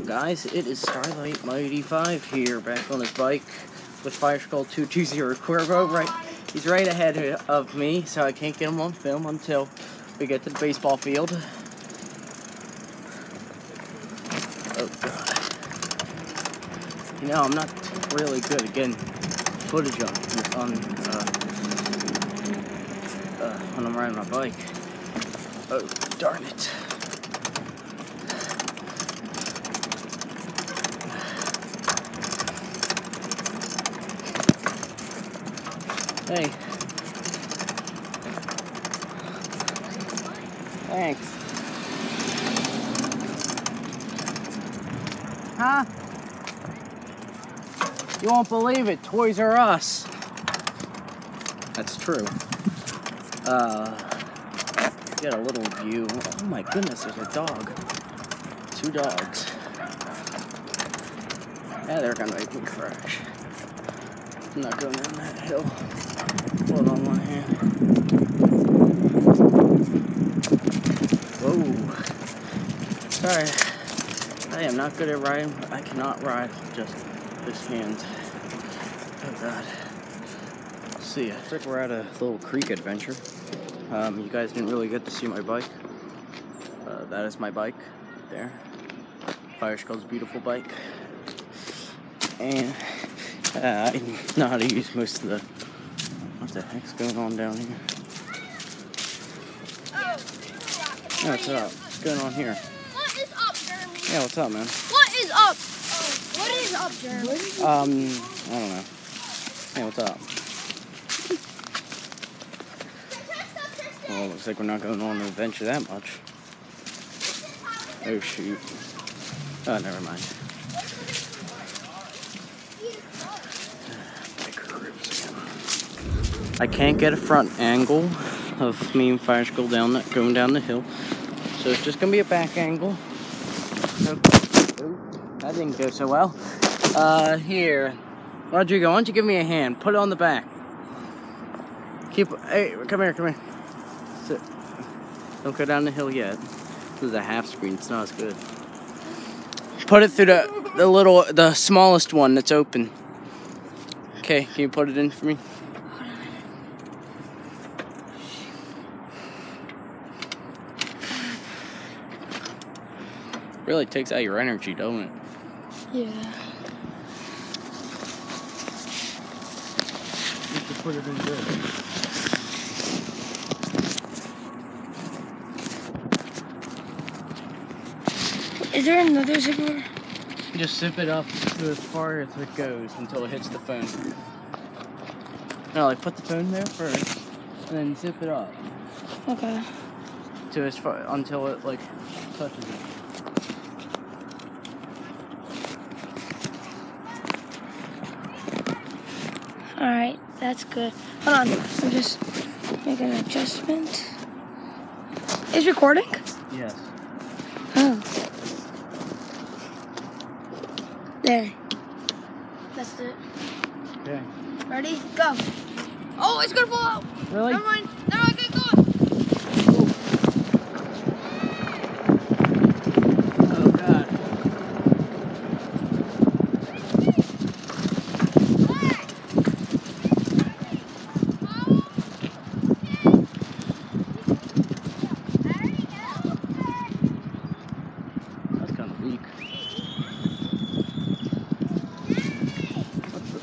up, guys? It is Starlight Mighty 5 here, back on his bike with Fire Skull 220 Corbo. Right, he's right ahead of me, so I can't get him on film until we get to the baseball field. Oh god. You know, I'm not really good at getting footage on, on uh, uh, when I'm riding my bike. Oh, darn it. Hey. Thanks. Huh? You won't believe it. Toys R Us. That's true. Uh, get a little view. Oh my goodness, there's a dog. Two dogs. Yeah, they're gonna make me crash. I'm not going down that hill. Hold on one hand. Whoa. Sorry. I am not good at riding. I cannot ride just this hand. Oh god. See ya. Looks like we're at a little creek adventure. Um, you guys didn't really get to see my bike. Uh, that is my bike there. Fire Skull's beautiful bike. And uh, I know how to use most of the. What the heck's going on down here? Oh, Yeah, what's up? What's going on here? What is up, Jeremy? Yeah, what's up, man? What is up? Oh, what is up, Jeremy? Um, I don't know. Hey, what's up? Well, looks like we're not going on an adventure that much. Oh, shoot. Oh, never mind. I can't get a front angle of me and Fire Skull down the, going down the hill. So it's just gonna be a back angle. That didn't go so well. Uh, here. Rodrigo, why don't you give me a hand? Put it on the back. Keep, hey, come here, come here. Sit. Don't go down the hill yet. This is a half screen, it's not as good. Put it through the, the little, the smallest one that's open. Okay, can you put it in for me? Really takes out your energy, don't it? Yeah. You have to put it in good. Is there another zipper? Just zip it up to as far as it goes until it hits the phone. No, like put the phone there first, and then zip it up Okay. to as far until it like touches it. All right, that's good. Hold on, I'm just making an adjustment. Is recording? Yes. Oh. There. That's it. Okay. Ready? Go. Oh, it's gonna fall out. Really? Never mind. No, I can go. Oh God. That's kind of weak. What's the...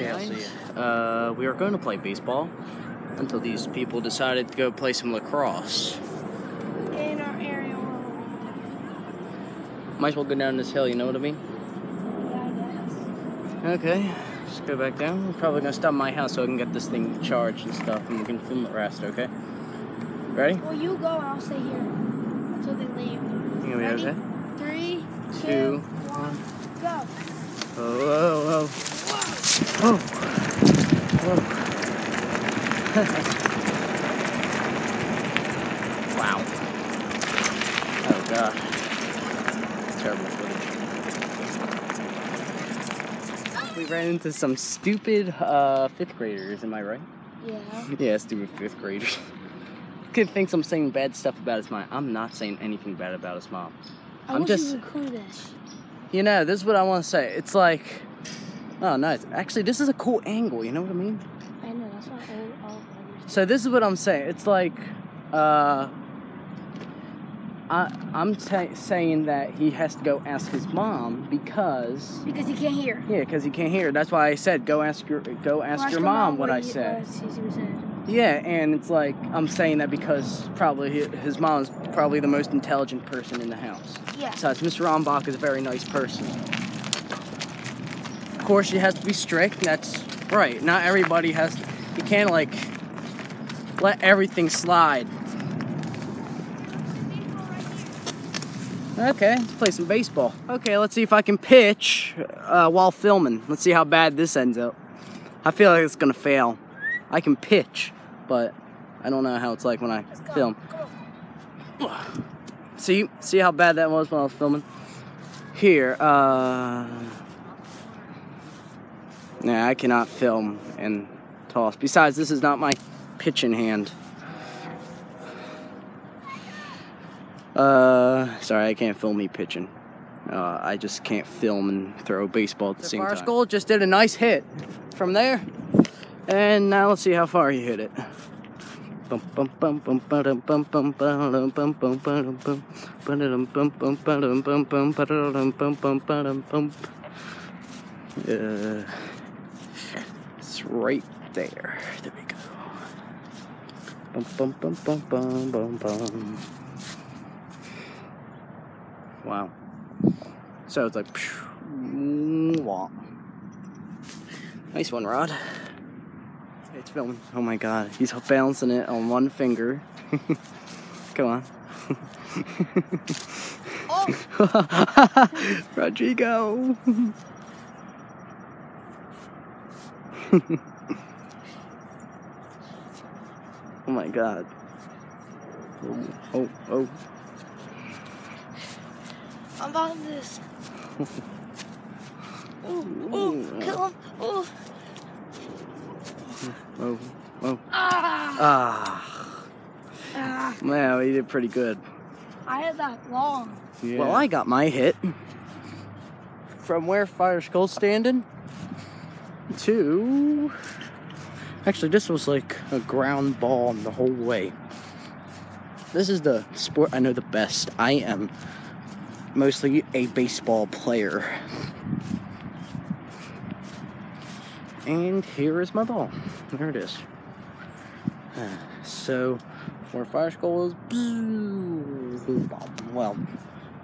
Okay, I'll see you. Uh, we were going to play baseball until these people decided to go play some lacrosse. In our area. Might as well go down this hill, you know what I mean? Yeah, Okay, let's go back down. We're probably gonna stop my house so I can get this thing charged and stuff, and we can film the rest, okay? Ready? Well, you go and I'll stay here until they leave. You gonna be Ready? okay? Three, Two, two, one, go. Oh, whoa, whoa. Whoa. wow. Oh, God. Terrible footage. We ran into some stupid uh, fifth graders. Am I right? Yeah. Yeah, stupid fifth graders. Kid thinks I'm saying bad stuff about his mom. I'm not saying anything bad about his mom. I I'm wish just- you would record this. You know, this is what I want to say. It's like, oh, nice. Actually, this is a cool angle. You know what I mean? I know, that's why all, all, So this is what I'm saying. It's like, uh, I I'm saying that he has to go ask his mom because Because he can't hear. yeah, because he can't hear. That's why I said go ask your go ask, your mom, what I he- said. what he said. Yeah, and it's like I'm saying that because probably hi- his mom is probably the most intelligent person in the house. Yeah. Besides, Mr. Rombach is a very nice person. Of course, she has to be strict. That's right. Not everybody has. To, You can't like let everything slide. Okay, let's play some baseball. Okay, let's see if I can pitch uh, while filming. Let's see how bad this ends up. I feel like it's gonna fail. I can pitch, but I don't know how it's like when I Let's film. Go. See, see how bad that was when I was filming. Here, uh, nah, I cannot film and toss. Besides, this is not my pitching hand. Uh, sorry, I can't film me pitching. Uh, I just can't film and throw a baseball at the same time. Skull just did a nice hit from there, and now let's see how far you hit it. It's right there. There we go. Wow. So it's like. Nice one, Rod. It's filming. Oh my god, he's balancing it on one finger. Come on. Oh, Rodrigo. oh my god. Oh, oh, oh. I'm on this. Ooh, ooh, kill him. Oh, oh. Ah, Ah, ah. man, he did pretty good. I had that long. Well, I got my hit from where Fire Skull's standing to. Actually, this was like a ground ball the whole way. This is the sport I know the best. I am mostly a baseball player. And here is my ball. There it is. So, where Fire Skull. Well,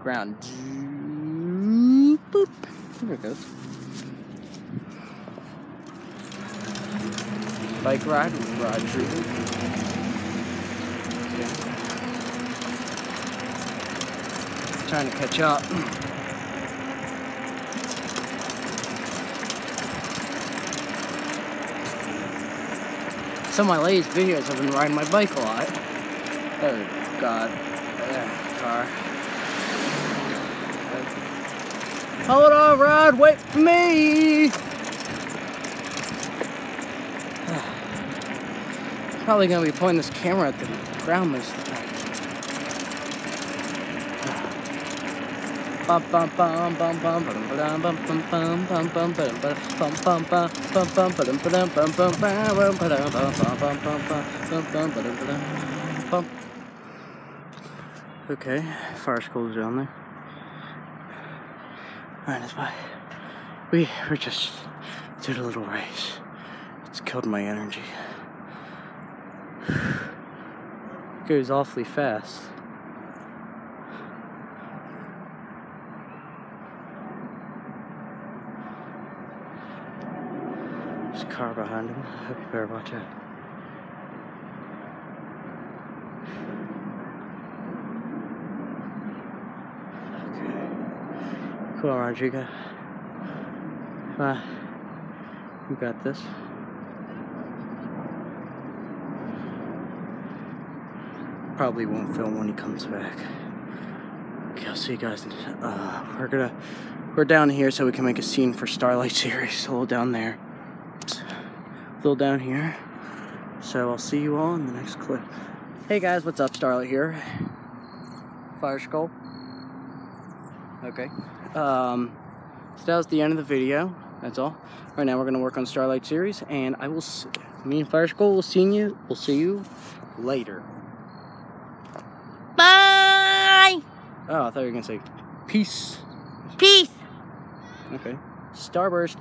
ground. Boop. There it goes. Bike ride with Rodrigo. Trying to catch up. Some of my latest videos I've been riding my bike a lot. Oh god. Yeah, car. Hold on, Rod, wait for me! Probably gonna be pointing this camera at the ground most of the time. Okay, Fire Skull's down there. Alright, that's why we we just did a little race. It's killed my energy. Goes awfully fast. Car behind him. Hope you better watch out. Okay. Cool, Rodrigo. Uh, you got this. Probably won't film when he comes back. Okay, I'll see you guys. Uh, we're gonna we're down here so we can make a scene for Starlight Series. A little down there. Little down here. So I'll see you all in the next clip. Hey guys, what's up? Starlight here. Fire Skull. Okay. Um, so that was the end of the video. That's all. Right now we're gonna work on Starlight Series, and I will. S me and Fire Skull will see you. We'll see you later. Bye. Oh, I thought you were gonna say peace. Peace. Okay. Starburst.